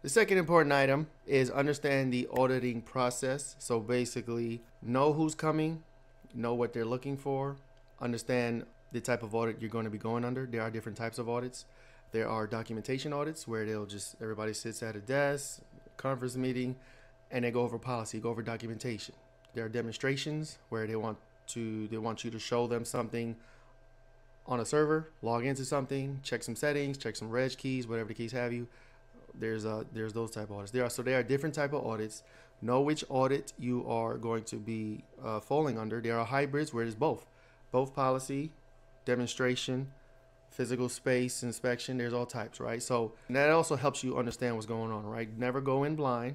The second important item is understand the auditing process. So basically, know who's coming, know what they're looking for, understand the type of audit you're going to be going under. There are different types of audits. There are documentation audits where they'll just everybody sits at a desk, conference meeting, and they go over policy, go over documentation. There are demonstrations where they want to they want you to show them something on a server, log into something, check some settings, check some reg keys, whatever the keys have you. There's a there's those type of audits. There are so there are different type of audits. Know which audit you are going to be uh, falling under. There are hybrids where it's both, both policy, demonstration, physical space inspection. There's all types, right? So that also helps you understand what's going on, right? Never go in blind.